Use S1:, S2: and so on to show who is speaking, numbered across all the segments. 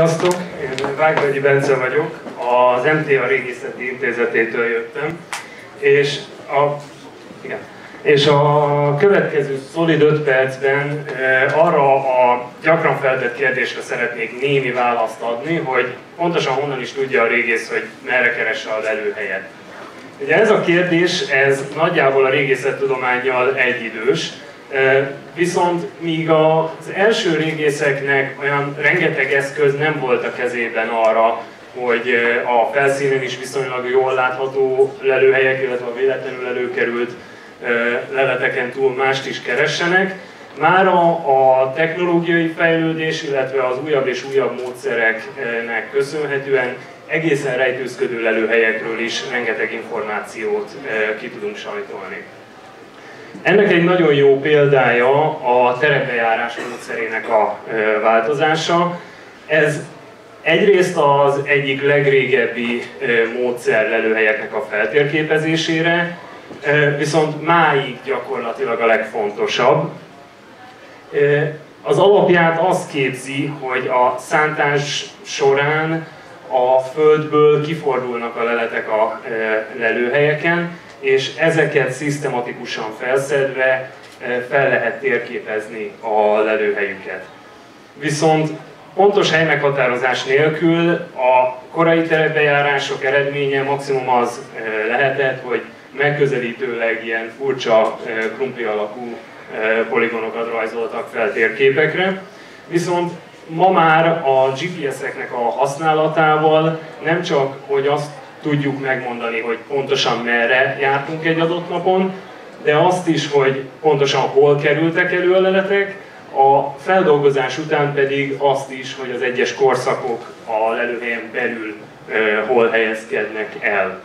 S1: Sziasztok, én Vágvegyi Bence vagyok, az MTA Régészeti Intézetétől jöttem, és a, igen, és a következő szolid 5 percben e, arra a gyakran feltett kérdésre szeretnék némi választ adni, hogy pontosan honnan is tudja a régész, hogy merre keresse a lelőhelyet. Ugye ez a kérdés, ez nagyjából a régészettudományjal egyidős, Viszont míg az első régészeknek olyan rengeteg eszköz nem volt a kezében arra, hogy a felszínen is viszonylag jól látható lelőhelyek, illetve a véletlenül előkerült leleteken túl mást is keressenek, már a technológiai fejlődés, illetve az újabb és újabb módszereknek köszönhetően egészen rejtőzködő lelőhelyekről is rengeteg információt ki tudunk sajtolni. Ennek egy nagyon jó példája a terepbejárás módszerének a változása. Ez egyrészt az egyik legrégebbi módszer lelőhelyeknek a feltérképezésére, viszont máig gyakorlatilag a legfontosabb. Az alapját azt képzi, hogy a szántás során a földből kifordulnak a leletek a lelőhelyeken, és ezeket szisztematikusan felszedve eh, fel lehet térképezni a lelőhelyüket. Viszont pontos helymeghatározás nélkül a korai terepbejárások eredménye maximum az eh, lehetett, hogy megközelítőleg ilyen furcsa eh, krumpli alakú poligonokat rajzoltak fel térképekre. Viszont ma már a GPS-eknek a használatával nem csak, hogy azt tudjuk megmondani, hogy pontosan merre jártunk egy adott napon, de azt is, hogy pontosan hol kerültek elő a leletek, a feldolgozás után pedig azt is, hogy az egyes korszakok a lelőhelyen belül e, hol helyezkednek el.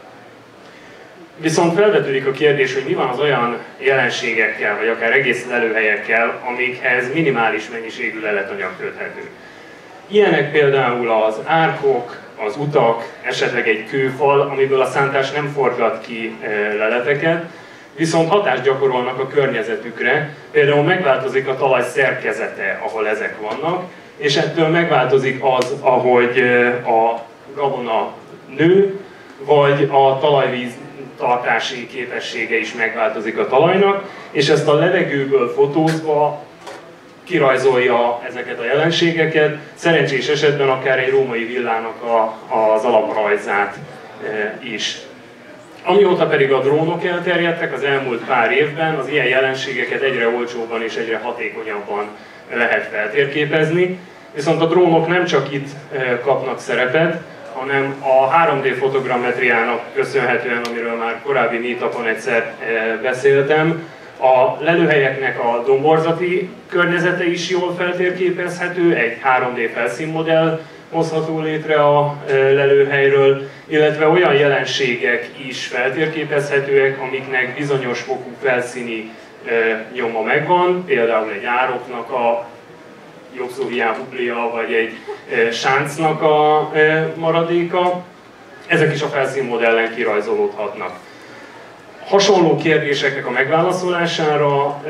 S1: Viszont felvetődik a kérdés, hogy mi van az olyan jelenségekkel, vagy akár egész lelőhelyekkel, amikhez minimális mennyiségű leletanyag köthető. Ilyenek például az árkok, az utak, esetleg egy kőfal, amiből a szántás nem forgat ki eh, leleteket, viszont hatást gyakorolnak a környezetükre. Például megváltozik a talaj szerkezete, ahol ezek vannak, és ettől megváltozik az, ahogy eh, a gabona nő, vagy a talajvíz tartási képessége is megváltozik a talajnak, és ezt a levegőből fotózva kirajzolja ezeket a jelenségeket, szerencsés esetben akár egy római villának a, az alaprajzát e, is. Amióta pedig a drónok elterjedtek az elmúlt pár évben, az ilyen jelenségeket egyre olcsóbban és egyre hatékonyabban lehet feltérképezni. Viszont a drónok nem csak itt e, kapnak szerepet, hanem a 3D fotogrammetriának köszönhetően, amiről már korábbi meetupon egyszer e, beszéltem, a lelőhelyeknek a domborzati környezete is jól feltérképezhető, egy 3D felszínmodell hozható létre a e, lelőhelyről, illetve olyan jelenségek is feltérképezhetőek, amiknek bizonyos fokú felszíni e, nyoma megvan, például egy ároknak a Joxovia hublia, vagy egy e, sáncnak a maradéka. Ezek is a felszínmodellen kirajzolódhatnak hasonló kérdéseknek a megválaszolására,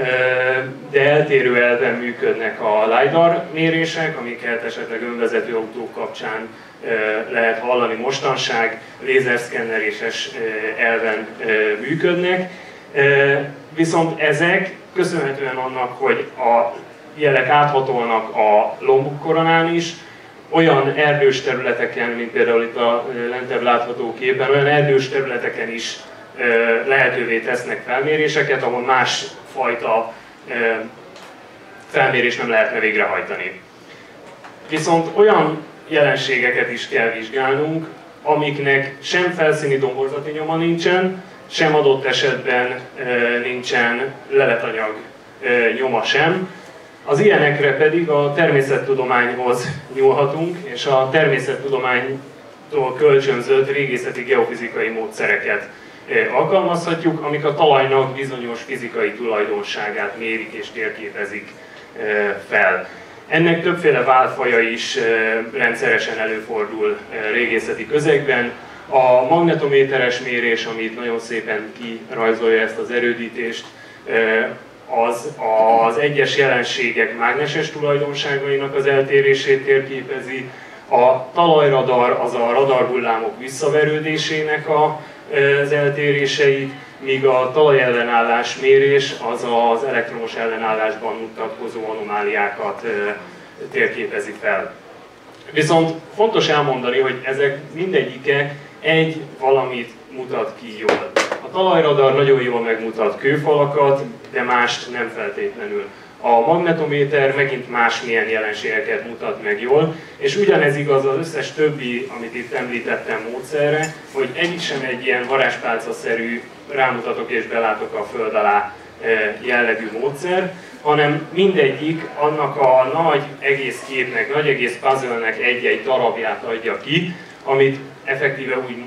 S1: de eltérő elven működnek a LiDAR mérések, amiket esetleg önvezető autók kapcsán lehet hallani mostanság, lézerszkenneréses elven működnek. Viszont ezek köszönhetően annak, hogy a jelek áthatolnak a lombkoronán is, olyan erdős területeken, mint például itt a lentebb látható képen, olyan erdős területeken is lehetővé tesznek felméréseket, ahol más fajta felmérés nem lehetne végrehajtani. Viszont olyan jelenségeket is kell vizsgálnunk, amiknek sem felszíni domborzati nyoma nincsen, sem adott esetben nincsen leletanyag nyoma sem. Az ilyenekre pedig a természettudományhoz nyúlhatunk, és a természettudománytól kölcsönzött régészeti geofizikai módszereket alkalmazhatjuk, amik a talajnak bizonyos fizikai tulajdonságát mérik és térképezik fel. Ennek többféle válfaja is rendszeresen előfordul régészeti közegben. A magnetométeres mérés, amit nagyon szépen kirajzolja ezt az erődítést, az az egyes jelenségek mágneses tulajdonságainak az eltérését térképezi, A talajradar az a radarhullámok visszaverődésének a, az eltéréseit, míg a talajellenállás mérés az az elektromos ellenállásban mutatkozó anomáliákat térképezi fel. Viszont fontos elmondani, hogy ezek mindegyike egy valamit mutat ki jól. A talajradar nagyon jól megmutat kőfalakat, de mást nem feltétlenül. A magnetométer megint másmilyen jelenségeket mutat meg jól, és ugyanez igaz az összes többi, amit itt említettem módszerre, hogy egyik sem egy ilyen varázspálca-szerű rámutatok és belátok a föld alá e, jellegű módszer, hanem mindegyik annak a nagy egész képnek, nagy egész puzzle-nek egy-egy darabját adja ki, amit effektíve úgy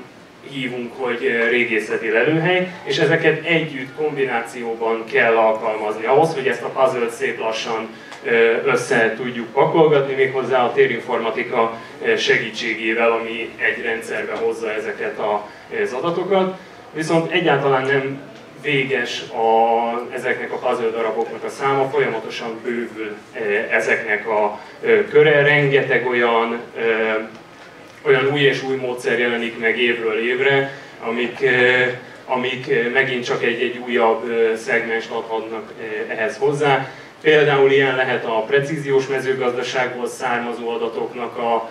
S1: hívunk, hogy eh, régészeti lelőhely, és ezeket együtt kombinációban kell alkalmazni ahhoz, hogy ezt a puzzle szép lassan eh, össze tudjuk pakolgatni, méghozzá a térinformatika eh, segítségével, ami egy rendszerbe hozza ezeket az adatokat. Viszont egyáltalán nem véges a, ezeknek a puzzle daraboknak a száma, folyamatosan bővül ezeknek a köre, rengeteg olyan olyan új és új módszer jelenik meg évről évre, amik, eh, amik eh, megint csak egy-egy újabb eh, szegmens adhatnak ehhez hozzá. Például ilyen lehet a precíziós mezőgazdaságból származó adatoknak a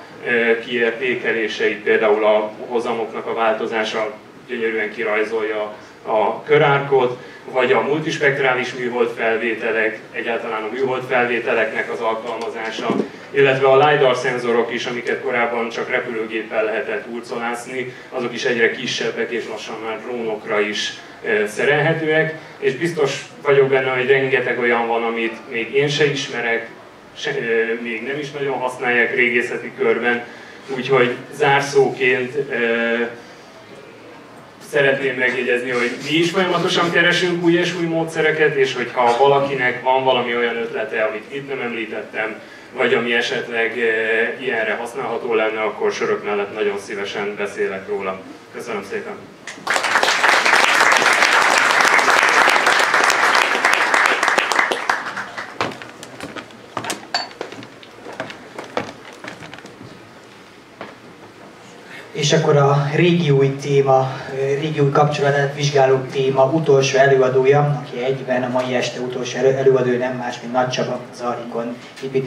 S1: kiértékelései, például a hozamoknak a változása gyönyörűen kirajzolja a körárkot, vagy a multispektrális műhold felvételek, egyáltalán a műhold felvételeknek az alkalmazása, illetve a LiDAR szenzorok is, amiket korábban csak repülőgéppel lehetett hurcolászni, azok is egyre kisebbek és lassan már drónokra is szerelhetőek, és biztos vagyok benne, hogy rengeteg olyan van, amit még én se ismerek, se, még nem is nagyon használják régészeti körben, úgyhogy zárszóként szeretném megjegyezni, hogy mi is folyamatosan keresünk új és új módszereket, és hogyha valakinek van valami olyan ötlete, amit itt nem említettem, vagy ami esetleg eh, ilyenre használható lenne, akkor sorok mellett nagyon szívesen beszélek róla. Köszönöm szépen!
S2: És akkor a régiói téma, régiói kapcsolatot vizsgáló téma utolsó előadója, aki egyben a mai este utolsó elő, előadó nem más, mint Nagy Csaba, az Arikon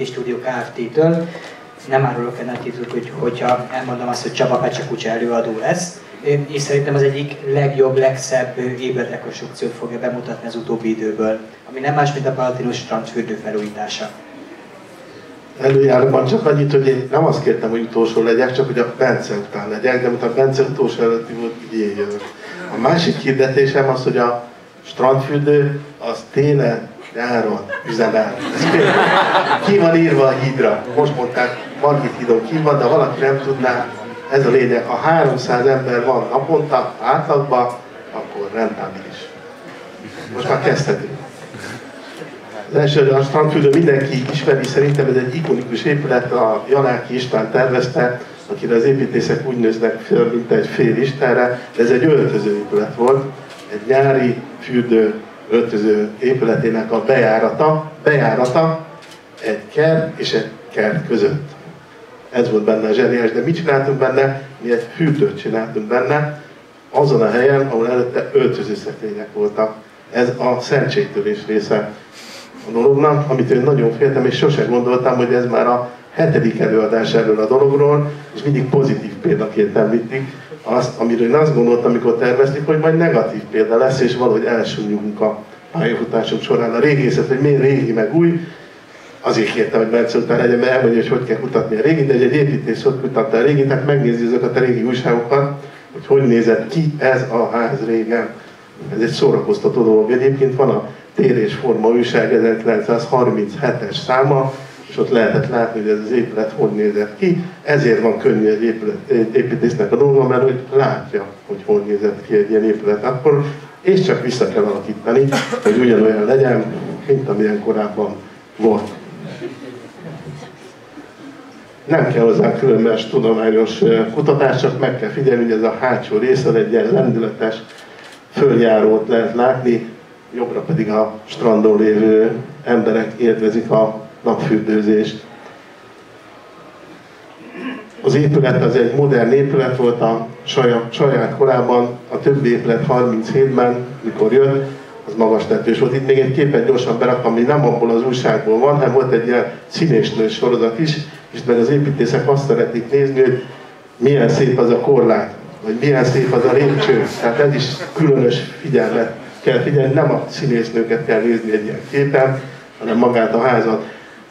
S2: Stúdió Kft-től. Nem árulok nagy titult, hogy, hogyha elmondom azt, hogy Csaba Pecsekucsa előadó lesz, és szerintem az egyik legjobb, legszebb ébredrekonstrukciót fogja bemutatni az utóbbi időből, ami nem más, mint a Palatinus strandfürdő felújítása
S3: előjáróban csak annyit, hogy én nem azt kértem, hogy utolsó legyek, csak hogy a Bence után legyek, de utána Bence utolsó előtti volt, így jövök. A másik hirdetésem az, hogy a strandfürdő az télen, nyáron üzemel. Ki van írva a hídra. Most mondták, Margit hídon ki van, de valaki nem tudná. Ez a lényeg. Ha 300 ember van naponta átlagban, akkor rentábilis. Most már kezdhetünk. Az első a strandfürdő mindenki ismeri, szerintem ez egy ikonikus épület, a Janáki István tervezte, akire az építészek úgy nőznek föl, mint egy fél Istenre, de ez egy öltöző épület volt, egy nyári fürdő öltöző épületének a bejárata, bejárata egy kert és egy kert között. Ez volt benne a zseniás, de mit csináltunk benne? Mi egy fürdőt csináltunk benne, azon a helyen, ahol előtte öltözőszekrények voltak. Ez a szentségtörés része a dolognak, amit én nagyon féltem, és sosem gondoltam, hogy ez már a hetedik előadás erről a dologról, és mindig pozitív példaként említik azt, amiről én azt gondoltam, amikor terveztük, hogy majd negatív példa lesz, és valahogy elsúnyunk a pályafutásunk során a régészet, hogy miért régi meg új, azért kértem, hogy Bence után legyen, mert elmondja, hogy hogy kell kutatni a régi, de egy építész hogy kutatta a régi, tehát megnézi azokat a régi újságokat, hogy hogy nézett ki ez a ház régen. Ez egy szórakoztató dolog. Egyébként van a Tér és Forma újság 1937-es száma, és ott lehetett látni, hogy ez az épület hogy nézett ki. Ezért van könnyű egy, épület, építésznek a dolga, mert hogy látja, hogy hogy nézett ki egy ilyen épület akkor, és csak vissza kell alakítani, hogy ugyanolyan legyen, mint amilyen korábban volt. Nem kell hozzá különböző tudományos kutatás, csak meg kell figyelni, hogy ez a hátsó része egy ilyen lendületes följárót lehet látni, jobbra pedig a strandon lévő emberek élvezik a napfürdőzést. Az épület az egy modern épület volt a saját, saját korában, a többi épület 37-ben, mikor jött, az magas tetős volt. Itt még egy képet gyorsan beraktam, ami nem abból az újságból van, hanem volt egy ilyen színésnő sorozat is, és meg az építészek azt szeretik nézni, hogy milyen szép az a korlát, vagy milyen szép az a lépcső. Tehát ez is különös figyelmet kell figyelni, nem a színésznőket kell nézni egy ilyen képen, hanem magát a házat.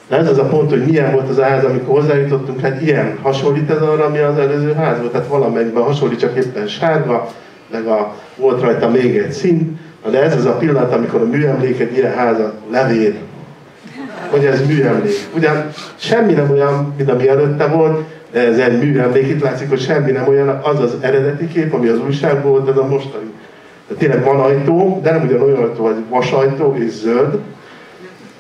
S3: De ez az a pont, hogy milyen volt az a ház, amikor hozzájutottunk, hát ilyen hasonlít ez arra, ami az előző ház volt, tehát valamennyiben hasonlít, csak éppen sárga, meg a, volt rajta még egy szín, de ez az a pillanat, amikor a műemlék egy ilyen házat levéd, hogy ez műemlék. Ugyan semmi nem olyan, mint ami előtte volt, de ez egy műemlék. Itt látszik, hogy semmi nem olyan, az az eredeti kép, ami az újságból volt, ez a mostani. De tényleg van ajtó, de nem ugyanolyan ajtó, vagy vasajtó és zöld.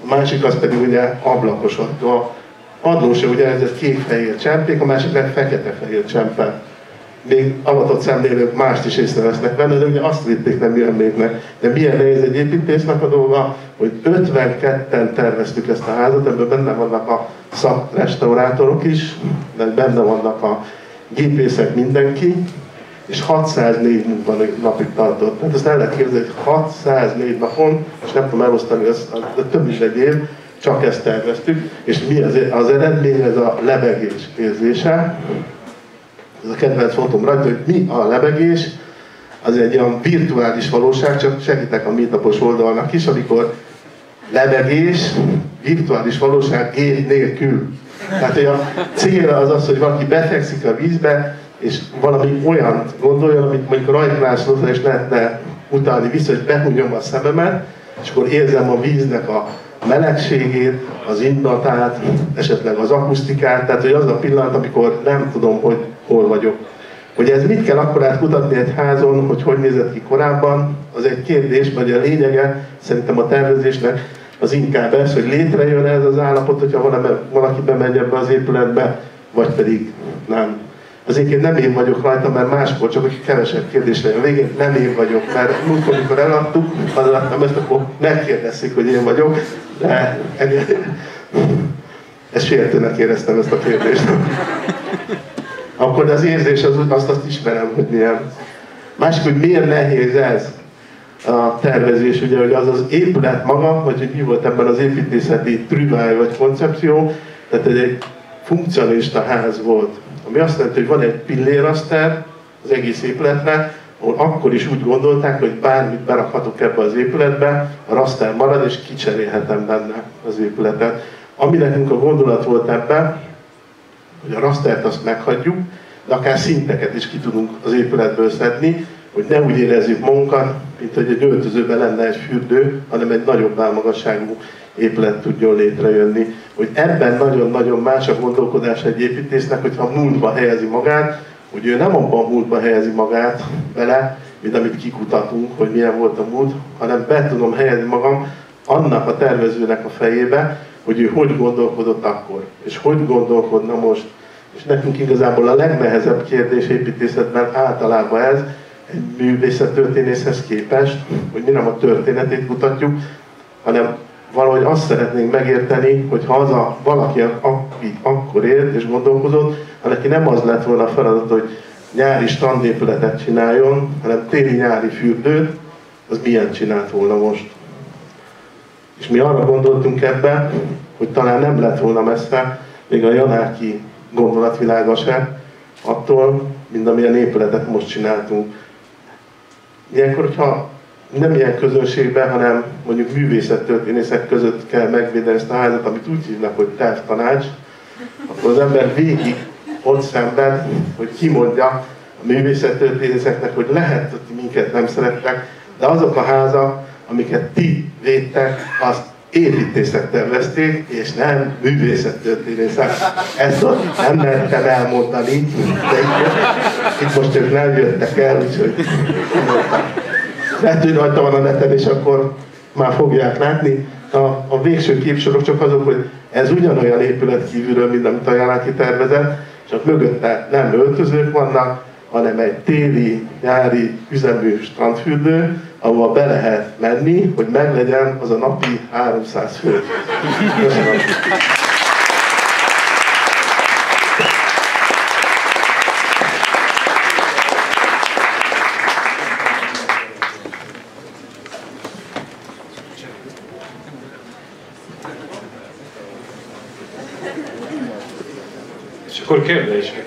S3: A másik az pedig ugye ablakos ajtó. A padló ugye ez kék-fehér csempék, a másik meg fekete-fehér csempe még avatott szemlélők mást is észrevesznek benne, de ugye azt vitték nem emléknek. De milyen nehéz egy építésznek a dolga, hogy 52-en terveztük ezt a házat, ebben benne vannak a szakrestaurátorok is, de benne vannak a gépészek mindenki, és 604 napig tartott. Tehát ezt el lehet képzelni, hogy 604 napon, és nem tudom elosztani, az, az több is egy év, csak ezt terveztük, és mi az, az eredmény, ez a lebegés érzése, ez a kedvenc fotóm rajta, hogy mi a lebegés, az egy olyan virtuális valóság, csak segítek a meetupos oldalnak is, amikor lebegés, virtuális valóság gép nélkül. Tehát hogy a cél az az, hogy valaki befekszik a vízbe, és valami olyan gondoljon, amit mondjuk rajtlászlóra és lehetne utalni vissza, hogy behúnyom a szememet, és akkor érzem a víznek a melegségét, az indatát, esetleg az akusztikát, tehát hogy az a pillanat, amikor nem tudom, hogy hol vagyok. Hogy ez mit kell akkor átkutatni egy házon, hogy hogy nézett ki korábban, az egy kérdés, vagy a lényege szerintem a tervezésnek az inkább ez, hogy létrejön ez az állapot, hogyha valaki bemegy ebbe az épületbe, vagy pedig nem. Azért én nem én vagyok rajta, mert máskor csak hogy kevesebb kérdés legyen. Végén nem én vagyok, mert múltkor, amikor eladtuk, az láttam ezt, akkor megkérdezték, hogy én vagyok, de ennél, ezt sértőnek éreztem ezt a kérdést akkor az érzés az, azt, azt ismerem, hogy milyen. Másik, hogy miért nehéz ez a tervezés, ugye, hogy az az épület maga, vagy hogy mi volt ebben az építészeti trüváj vagy koncepció, tehát egy funkcionista ház volt. Ami azt jelenti, hogy van egy pilléraszter az egész épületre, ahol akkor is úgy gondolták, hogy bármit berakhatok ebbe az épületbe, a raster marad, és kicserélhetem benne az épületet. Ami nekünk a gondolat volt ebben, hogy a rasztert azt meghagyjuk, de akár szinteket is ki tudunk az épületből szedni, hogy ne úgy érezzük magunkat, mint hogy egy öltözőben lenne egy fürdő, hanem egy nagyobb álmagasságú épület tudjon létrejönni. Hogy ebben nagyon-nagyon más a gondolkodás egy építésznek, hogyha múltba helyezi magát, hogy ő nem abban a múltba helyezi magát bele, mint amit kikutatunk, hogy milyen volt a múlt, hanem be tudom helyezni magam annak a tervezőnek a fejébe, hogy ő hogy gondolkodott akkor, és hogy gondolkodna most. És nekünk igazából a legnehezebb kérdés építészetben általában ez, művészettörténészhez képest, hogy mi nem a történetét kutatjuk, hanem valahogy azt szeretnénk megérteni, hogy ha az a valaki, aki akkor élt és gondolkozott, ha neki nem az lett volna a feladat, hogy nyári standépületet csináljon, hanem téli-nyári fürdőt, az milyen csinált volna most. És mi arra gondoltunk ebbe, hogy talán nem lett volna messze még a Janáki gondolatvilága se attól, mint amilyen épületet most csináltunk. Ilyenkor, hogyha nem ilyen közönségben, hanem mondjuk művészettörténészek között kell megvédeni ezt a házat, amit úgy hívnak, hogy tervtanács, akkor az ember végig ott szemben, hogy kimondja a művészettörténészeknek, hogy lehet, hogy minket nem szerettek, de azok a házak, amiket ti védtek, azt építészek tervezték, és nem művészettörténészek. Ezt ott nem mertem elmondani, de itt, itt most ők nem jöttek el, úgyhogy lehet, hogy rajta van a neten, és akkor már fogják látni. A, a végső képsorok csak azok, hogy ez ugyanolyan épület kívülről, mint amit a Janáki tervezett, csak mögötte nem öltözők vannak, hanem egy téli, nyári üzemű strandfürdő, ahova be lehet menni, hogy meglegyen az a napi 300 fő. Köszönöm.
S4: Akkor kérdések.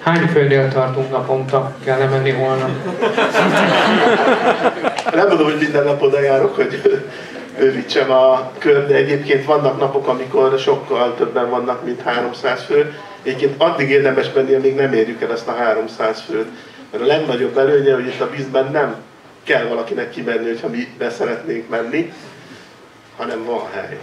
S5: Hány főnél tartunk naponta? Kell -e menni holnap?
S3: Nem mondom, hogy minden nap oda járok, hogy bővítsem a kör, de egyébként vannak napok, amikor sokkal többen vannak, mint 300 fő. Egyébként addig érdemes menni, amíg nem érjük el ezt a 300 főt. Mert a legnagyobb előnye, hogy itt a vízben nem kell valakinek kimenni, hogyha mi be szeretnénk menni, hanem van hely.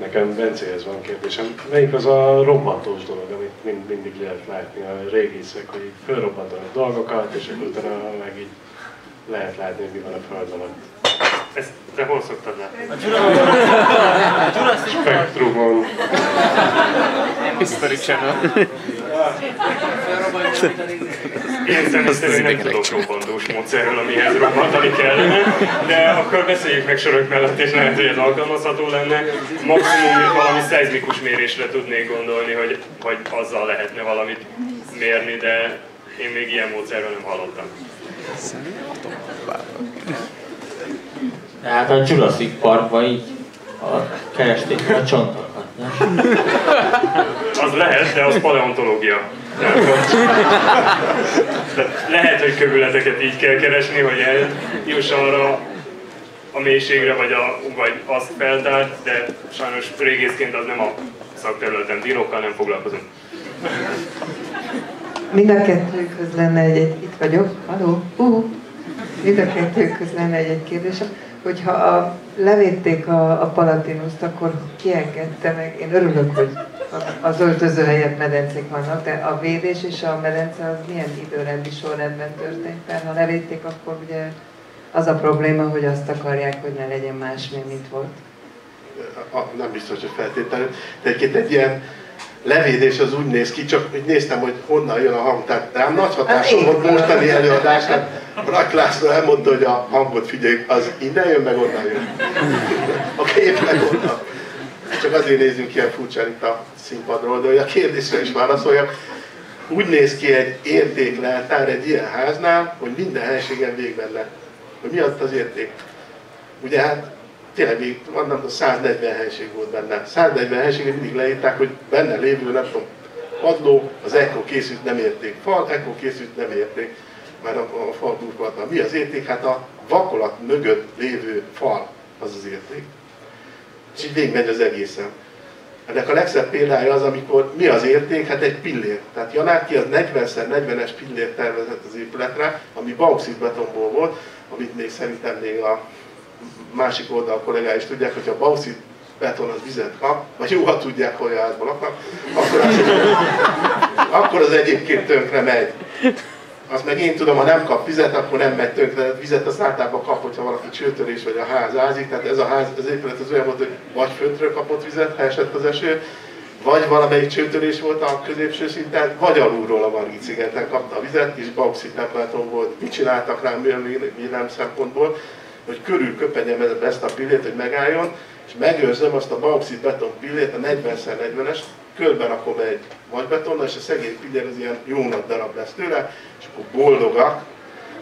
S4: Nekem Bencéhez van kérdésem. Melyik az a robbantós dolog, amit mind, mindig lehet látni a régészek, hogy így fölrobbantanak dolgokat, és akkor utána meg így lehet látni, hogy mi van a föld alatt.
S1: Ezt te hol szoktad látni?
S4: Spektrumon.
S6: History Channel.
S1: Én személy nem tudok robbantós módszerről, amihez robbantani kellene, de akkor beszéljük meg sorok mellett, és lehet, hogy ez alkalmazható lenne. Maximum valami szeizmikus mérésre tudnék gondolni, hogy, hogy azzal lehetne valamit mérni, de én még ilyen módszerről nem hallottam.
S7: Tehát a Jurassic Parkban így a, keresték a csontokat, nem?
S1: Az lehet, de az paleontológia. Lehet, hogy kövületeket így kell keresni, hogy eljuss arra a mélységre, vagy, a, vagy azt feltárt, de sajnos régészként az nem a szakterületem. Dinokkal nem foglalkozunk.
S8: Mind a kettőkhöz lenne egy, egy itt vagyok, haló, uh, mind a kettőkhöz lenne egy, egy kérdésem, hogyha a, levédték a, a Palatinuszt, akkor ki engedte meg? Én örülök, hogy az öltöző helyett medencék vannak, de a védés és a medence az milyen időrendi sorrendben történt? Mert ha levédték, akkor ugye az a probléma, hogy azt akarják, hogy ne legyen másmi, mint volt.
S3: A, nem biztos, hogy feltétlenül. De egyébként egy ilyen levédés az úgy néz ki, csak hogy néztem, hogy honnan jön a hang. Tehát rám nagy hatásom
S8: Hát
S3: volt mostani előadás, hát Rak László elmondta, hogy a hangot figyeljük, az innen jön, meg onnan jön. A kép meg onnan. Csak azért nézünk ilyen furcsán itt a színpadról, de hogy a kérdésre is válaszoljak. Úgy néz ki egy értékleltár egy ilyen háznál, hogy minden helységen vég benne. Hogy mi az érték? Ugye hát tényleg még vannak a 140 helység volt benne. 140 helységet mindig leírták, hogy benne lévő, nem tudom, padló, az ekkor készült nem érték. Fal, ekkor készült nem érték. Már a, a fal burkolatban. Mi az érték? Hát a vakolat mögött lévő fal az az érték. És így végigmegy az egészen. Ennek a legszebb példája az, amikor mi az érték? Hát egy pillér. Tehát Janáki az 40x40-es pillér tervezett az épületre, ami bauxit betonból volt, amit még szerintem még a másik oldal kollégái is tudják, hogy a bauxit beton az vizet kap, vagy jó, ha tudják, hogy házban laknak, akkor az, akkor az egyébként tönkre megy. Azt meg én tudom, ha nem kap vizet, akkor nem megy tönkre. Vizet azt általában kap, hogyha valaki csőtörés vagy a ház ázik. Tehát ez a ház, az épület az olyan volt, hogy vagy föntről kapott vizet, ha esett az eső, vagy valamelyik csőtörés volt a középső szinten, vagy alulról a Margit szigeten kapta a vizet, és bauxit volt. Mit csináltak rá művelem szempontból, hogy körül köpenjem ezt a pillét, hogy megálljon, és megőrzöm azt a bauxit beton pillét, a 40x40-es, körbe rakom egy vadbetonnal, és a szegény pillér az ilyen jó nagy darab lesz tőle, és akkor boldogak,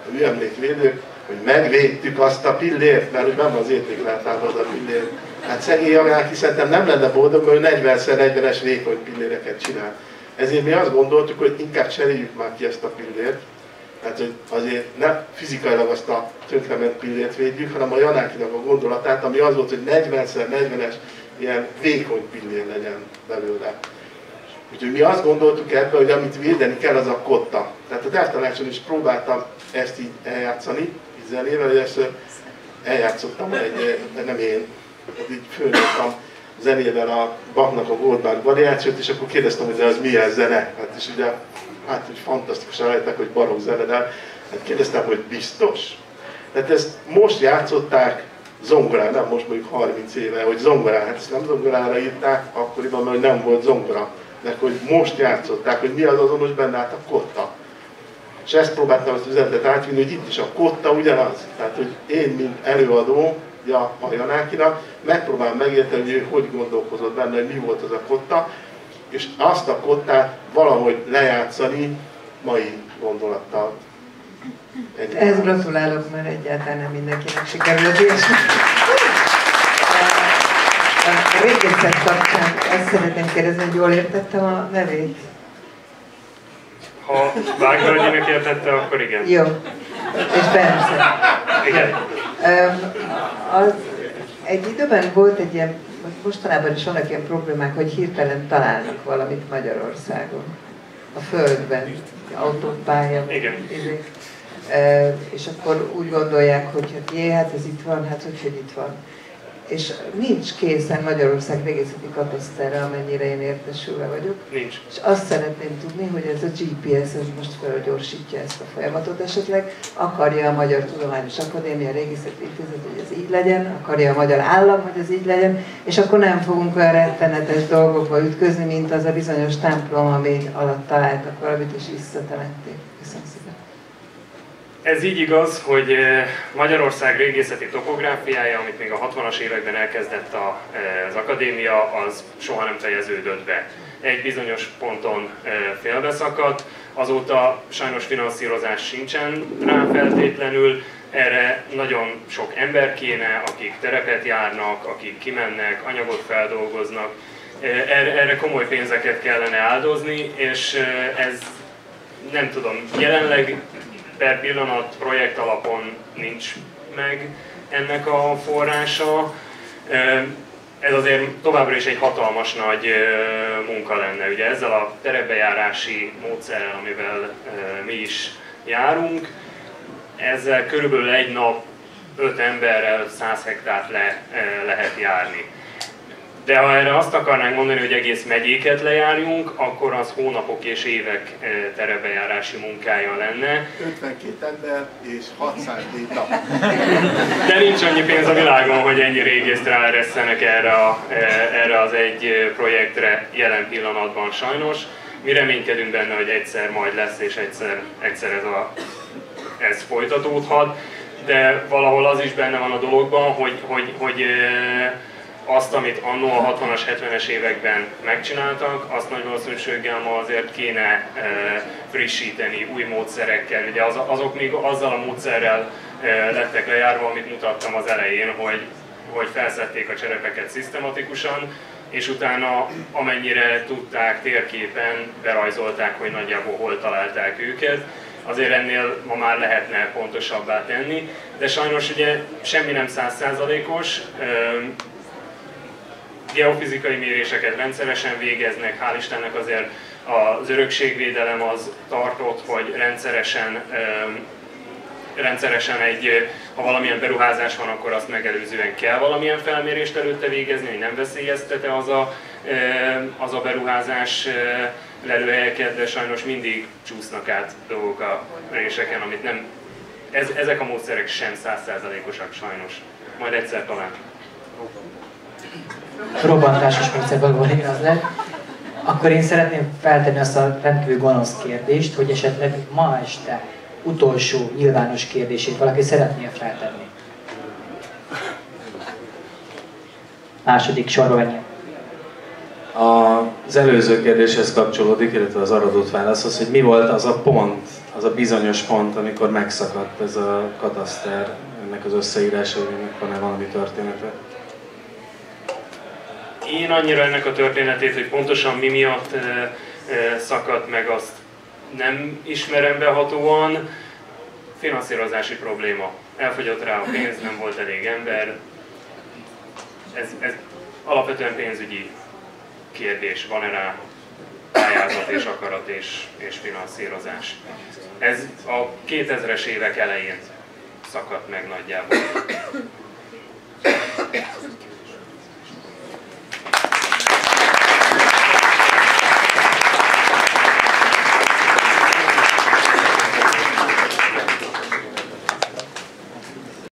S3: a műemlékvédők, hogy megvédtük azt a pillért, mert hogy nem az értéklátában az a pillér. Hát szegény Janák szerintem nem lenne boldog, mert 40x40-es vékony pilléreket csinál. Ezért mi azt gondoltuk, hogy inkább cseréljük már ki ezt a pillért, tehát, hogy azért nem fizikailag azt a tönkrement pillért védjük, hanem a Janákinak a gondolatát, ami az volt, hogy 40x40-es ilyen vékony pillér legyen belőle. Úgyhogy mi azt gondoltuk ebbe, hogy amit védeni kell, az a kotta. Tehát a tervtanácson is próbáltam ezt így eljátszani, így zenével, hogy ezt eljátszottam egy, nem én, így fölnőttem zenével a Bachnak a Goldberg variációt, és akkor kérdeztem, hogy de az milyen zene. Hát és ugye, hát hogy fantasztikusan állították, hogy barokk zene, de hát kérdeztem, hogy biztos. Tehát ezt most játszották zongorán, nem most mondjuk 30 éve, hogy zongorán, hát ezt nem zongorára írták akkoriban, mert nem volt zongora, de hogy most játszották, hogy mi az azonos benne, hát a kotta. És ezt próbáltam az üzenetet átvinni, hogy itt is a kotta ugyanaz. Tehát, hogy én, mint előadó, a Janákinak, megpróbálom megérteni, hogy ő hogy gondolkozott benne, hogy mi volt az a kotta, és azt a kottát valahogy lejátszani mai gondolattal. Ennyi.
S8: Ehhez gratulálok, mert egyáltalán nem mindenkinek sikerül az ilyesmi. A régészet kapcsán azt szeretném kérdezni, hogy jól értettem a nevét.
S1: Ha Vágvölgyinek értette, akkor igen.
S8: Jó. És Bence.
S1: Igen.
S8: Az, egy időben volt egy ilyen, mostanában is vannak ilyen problémák, hogy hirtelen találnak valamit Magyarországon. A Földben, autópálya.
S1: Igen.
S8: izé. És akkor úgy gondolják, hogy hát jé, hát ez itt van, hát hogy, hogy itt van. És nincs készen Magyarország régészeti kataszterre, amennyire én értesülve vagyok.
S1: Nincs.
S8: És azt szeretném tudni, hogy ez a GPS ez most felgyorsítja ezt a folyamatot esetleg. Akarja a Magyar Tudományos Akadémia Régészeti Intézet, hogy ez így legyen, akarja a Magyar Állam, hogy ez így legyen, és akkor nem fogunk olyan rettenetes dolgokba ütközni, mint az a bizonyos templom, ami alatt találtak valamit, és visszatemették. Köszönöm szépen.
S1: Ez így igaz, hogy eh, Magyarország régészeti topográfiája, amit még a 60-as években elkezdett eh, az akadémia, az soha nem fejeződött be. Egy bizonyos ponton eh, félbeszakadt, azóta sajnos finanszírozás sincsen rá feltétlenül, erre nagyon sok ember kéne, akik terepet járnak, akik kimennek, anyagot feldolgoznak. Erre, erre komoly pénzeket kellene áldozni, és ez nem tudom, jelenleg per pillanat projekt alapon nincs meg ennek a forrása. Ez azért továbbra is egy hatalmas nagy munka lenne. Ugye ezzel a terepbejárási módszerrel, amivel mi is járunk, ezzel körülbelül egy nap öt emberrel 100 hektárt le lehet járni. De ha erre azt akarnánk mondani, hogy egész megyéket lejárjunk, akkor az hónapok és évek terebejárási munkája lenne.
S3: 52 ember és 604 nap.
S1: De nincs annyi pénz a világon, hogy ennyi régészt ráeresztenek erre, a, erre az egy projektre jelen pillanatban sajnos. Mi reménykedünk benne, hogy egyszer majd lesz, és egyszer, egyszer ez, a, ez folytatódhat. De valahol az is benne van a dologban, hogy, hogy, hogy azt, amit annó a 60-as, 70-es években megcsináltak, azt nagy valószínűséggel ma azért kéne e, frissíteni új módszerekkel. Ugye az, azok még azzal a módszerrel e, lettek lejárva, amit mutattam az elején, hogy, hogy felszették a cserepeket szisztematikusan, és utána amennyire tudták térképen, berajzolták, hogy nagyjából hol találták őket. Azért ennél ma már lehetne pontosabbá tenni, de sajnos ugye semmi nem százszázalékos, geofizikai méréseket rendszeresen végeznek, hál' Istennek azért az örökségvédelem az tartott, hogy rendszeresen rendszeresen egy, ha valamilyen beruházás van, akkor azt megelőzően kell valamilyen felmérést előtte végezni, hogy nem veszélyeztete az a, az a beruházás lelőhelyeket, de sajnos mindig csúsznak át dolgok a réseken, amit nem, ez, ezek a módszerek sem százszerzalékosak sajnos. Majd egyszer talán
S2: robbantásos az lett, akkor én szeretném feltenni azt a rendkívül gonosz kérdést, hogy esetleg ma este utolsó nyilvános kérdését valaki szeretné feltenni. Második sorban ennyi.
S6: Az előző kérdéshez kapcsolódik, illetve az aradott válaszhoz, hogy mi volt az a pont, az a bizonyos pont, amikor megszakadt ez a kataszter, ennek az összeírása, hogy van-e valami története?
S1: Én annyira ennek a történetét, hogy pontosan mi miatt szakadt meg, azt nem ismerem behatóan. Finanszírozási probléma. Elfogyott rá a pénz, nem volt elég ember. Ez, ez alapvetően pénzügyi kérdés. Van-e rá pályázat és akarat és, és finanszírozás. Ez a 2000-es évek elején szakadt meg nagyjából.